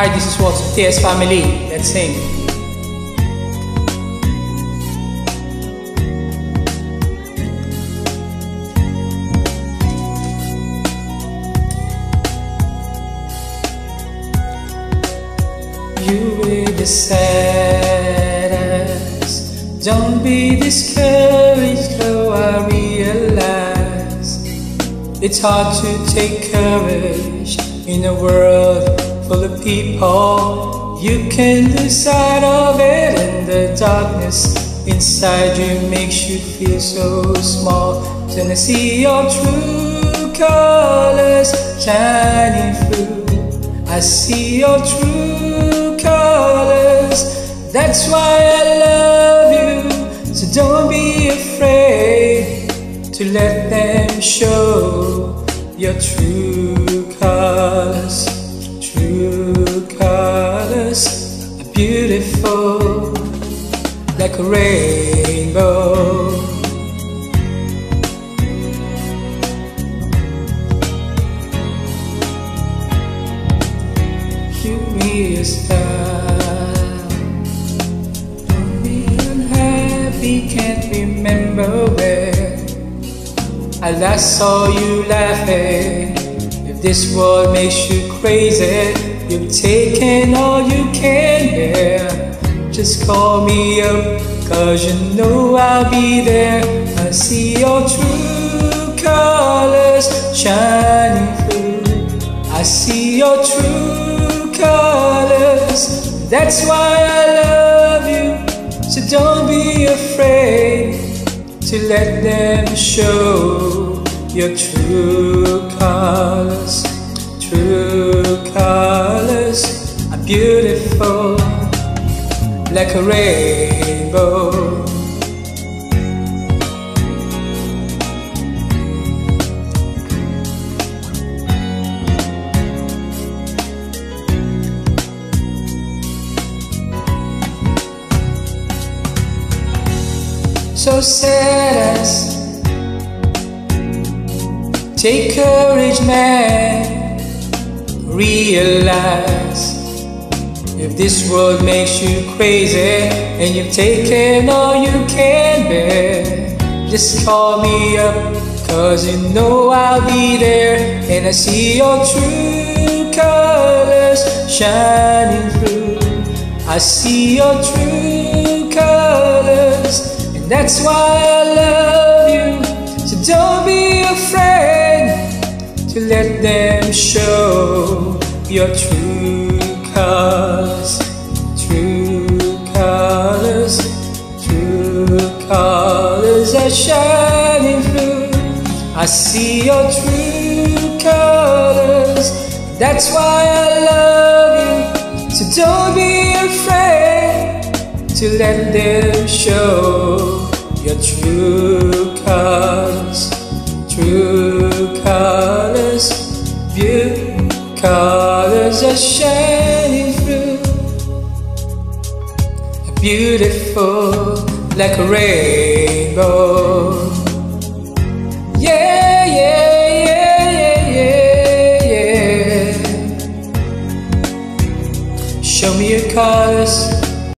Hi, this is Walter TS Family. Let's sing. You will the saddest. Don't be discouraged, though I realize it's hard to take courage in a world full of people. You can lose sight of it, and the darkness inside you makes you feel so small. Then I see your true colors shining through. I see your true colors. That's why I love you. So don't be afraid to let them show your true colors. Like a rainbow. Give me a star. Be unhappy, can't remember where I last saw you laughing. If this world makes you crazy, you've taken all you can bear. Just call me up, cause you know I'll be there. I see your true colors shining through. I see your true colors. That's why I love you. So don't be afraid to let them show your true colors. True colors are beautiful like a rainbow. So sad as Take courage, man. Realize if this world makes you crazy and you've taken all you can bear, just call me up, cause you know I'll be there. And I see your true colors shining through. I see your true colors, and that's why I love you. So don't be afraid to let them show your true colors, are shining through. I see your true colors, that's why I love you. So don't be afraid to let them show your true colors, true colors, beautiful colors are shining through, beautiful like a rainbow.